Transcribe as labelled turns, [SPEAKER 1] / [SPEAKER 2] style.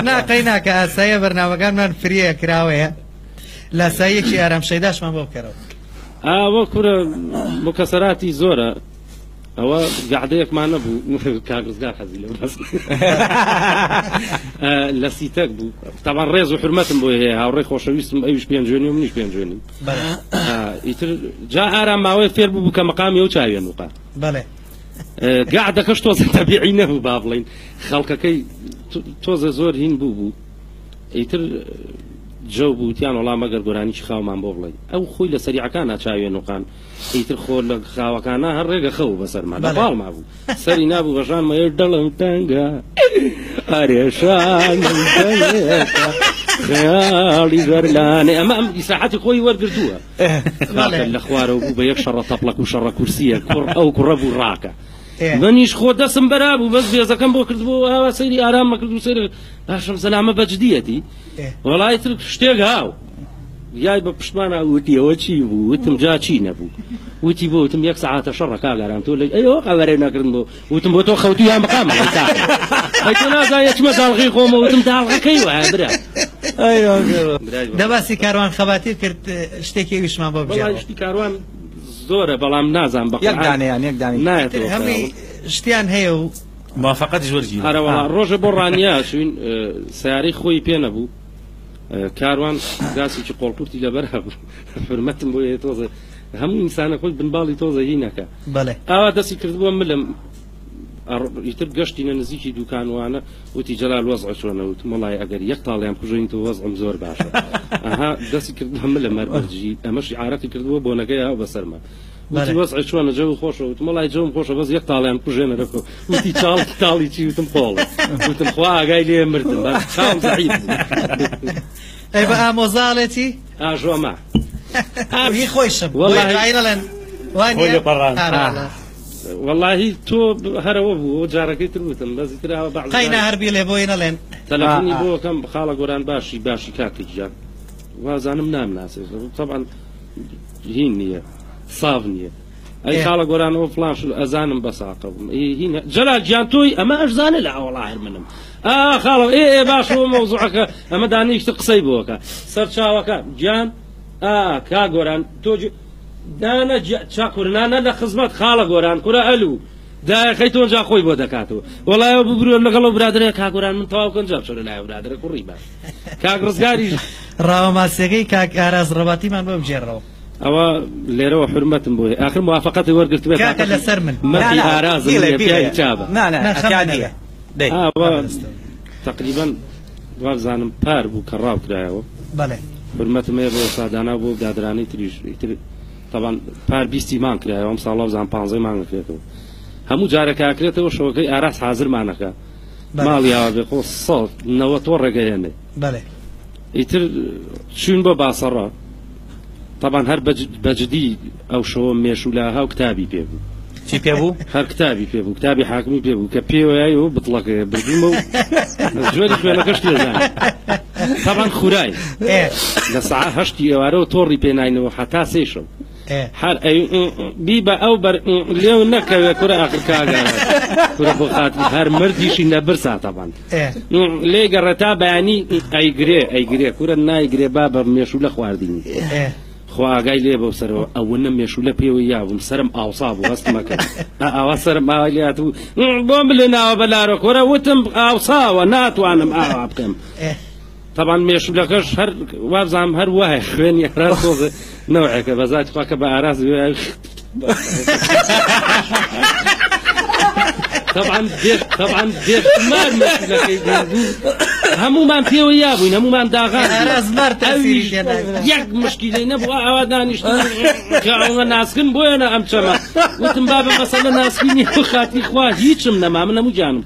[SPEAKER 1] ناقەی ناکە ئاسایە بەرنامەکانمان فریە کراوەیە لاسایەکی ئارام شەیداشمان بۆ بکەرەوە ئەوە کورە بۆ کەسەراتی زۆرە ئەوە گعدەیەکمان نەبوو کاگزگار حەزی لە لە سیتەک بوو تاوان ڕێز و حرمەتم بۆ هەیە هاوڕێ خۆشەویستم ئەوش پێنجێنی و منیش پێنجێنی ئیتر جا ئارام ماوەی فێر بوو کە مەقامی ئەو چاویان وقات بڵێ گعدەکەش تۆزە تەبیعی نەبوو با بڵین خەڵکەکەی تۆزە زۆر هین بوو بوو ئیتر جە بوتیان وڵام مەگەر گۆرانی خاومان بۆ بڵێ ئەو خۆی لە سەریعەکان ناچاوێ نوقان ئیتر خۆ لە خاوەکانە هەر ڕێگە خەو بەسەرمان باڵ ما بوو سەری نابوو بەژان مەێ دەڵم تەنگە ئارێشان يا زۆر نعم. اما ئەمە ئەم ئیساحەتی خۆی وەرگردووە لە شر بوو وشر یەک شەڕە تەپلەک و شەڕە کورسیە خو ئەو برابو بوو ڕاکە منیش خۆ دەسم بەرا بوو بەس بێزەکەم بۆ کرد باشم سەلامە بەجدیەتی وڵای يترك شتێک هاو يا بە پشتمانە وتی ئەوە چی بوو وتم جا چی نەبوو وتی بۆ وتم یەک ساعتە شەڕە کاگەران تۆ لە ئەوە أيوه قەوەرە نەکردن بۆ وتم بۆ تۆ خەوتیان بقام نازای چمە داڵغی خۆمە وتم داڵغەکەی وە برە دەباسی کاروان خەباتی کرد شتێکیویشمان بۆ بژشتی کاروان زۆرە بەڵام نازان بە یەکدانیان یەکدانی نایێت هەمی شتیان هەیە و موافقەت زۆرجی هەروە ڕۆژە بۆ ڕانیا شوین سیاری خۆی پێ نەبوو کاروان گاسێکی قۆڵپورتی لەبەر هەبوو فرمەتم بۆ تۆزە هەموو ئینسانە خۆی بنباڵی تۆزە هینەکە بەڵێ ئاوا دەستی کردبووە ملم ئیتر گەشتینە نزیکی دوکانوانە وتی جەلال وەز چۆنەوت مەڵای ئەگەر یەک تاڵیان کوژینەوە وەز ئەم زۆر باشە ئەها دەستی کرد هەمە لە مەرجی ئەمەشی عراتی کردووە بۆ نەگەی ئەو بەسەرمە وەز چۆنە جە خۆشە وت مەڵای جۆم خۆشە بەس یەک تاڵیان کوژێنە دەکۆ وتی چاڵ تاڵی چی وتم پۆڵ وتم خوا ئاگای لێ مردم ئەی بە ئامۆزاڵێتی ئاژۆمە ئاوی خۆی شە وڵای لەڵێن وای پەڕان واللهی تۆ هەرەوە بوو جارەکەی تروتم بەزی تراوە بەقینا هەربی لێ بۆی نەڵێن تەلەفۆنی بۆکەم خاڵە گۆران باشی باشی کاکی گیان وازانم نامناسێت طبعا هین نییە ساف نییە ئەی خاڵە گۆرانەوە فلانش ئەزانم بە ساقە جەلا گیان تۆی ئەمە ئەشزانە لە ئەوڵا هەرمنم ئا خاڵە ئێ ئێ باش مۆزوعەکە ئەمە دانیشت قسەی بۆکە سەر چاوەکە گیان ئا کا گۆران تۆ دانا چاکورنانە لە خزمەت خاڵە گۆران کورە ئەلو داخی تۆنجا خۆی بۆ دەکاتەوە وڵایە ببرون لەگەڵ و برادرێ کاگوران من تەواو کنجا بچۆ لە لایە برادرە کوڕی بە کاک ڕزگاری ڕاوەماسیەکەی کاک ئاراز ڕەباتیمان بۆم جێڕەوە ئەوە لێرەوە حرمەتم بۆی آخر موافقەتی وەرگرتوێت لەسەر من مەی ئاراز چابە تقریبا دوابزانم پار بوو کە ڕاو کرایەوە بەێ حرمەتم مێ بۆ سادانا بۆ برادرانی تریژ تەبان پار بیستی مان کرایەوە ئەم ساڵە زان پانزەی مان نکرێتەوە هەموو جارەکەکرێتەوە شەوەکەی ئاراس حاضر مانەکە ماڵیاوە بێخۆ سەڵ نەوە تۆ ڕێگەیەنێ ئیتر چون بە باسەڕە تاان هەر بەجددی ئەو شەوە مێشولا هاو کتابی پێ بوو چی پێ بوو هەر کتابی پێ بوو کتابی حاکمی پێ بوو کە پێوەیە و بڵەکە بردیمە و ژێری خوێنەکەش لێزان تاان خورای لە ساعهشتی ئێوارەوە تۆڕی پێناینەوە حتا سێ شەو هەر بیبە ئەو لێو نەکەوێ کورە ئەقرکاگە کورە بۆ خات هەر مردیشی نەبەر ساتەبان لێگەڕێتا بەیانی ئەیگرێ ئەیگرێ کورە نایگرێ با بە مێشوو لە خواردینی خواگای لێ بە سەرەوە ئەوەنە مێشولە پێوە یابووم سرم ئاوسا بوو هەستمەکە ئاوا سرم ئاوات و بۆم بلێ ناوە بەلارۆ کۆرە وتم ئاوساوە ناتوانم ئاوا بکەم. طبعا هر هەر وابزانام هەر وایە خوێنی هەرا تۆزە نەوەکە بەزات خواکە بە ئاراز طبعا طبعا هەمومان پێوە یابووین نه داغاویش یەک مشکیلەی نەبووە ئەوە ناسکن بۆیە ئەم چەمە با بە مەسە لە ناسکینی خاتی هیچم نەما من جانم